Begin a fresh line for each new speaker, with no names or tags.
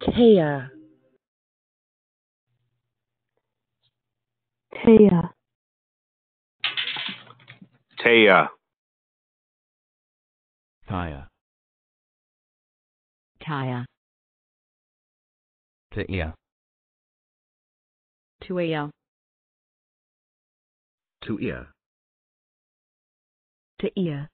Taya,
Taya,
Taya,
Taya.
Taya.
Tia,
Tuia,
Tuia,
Tuia,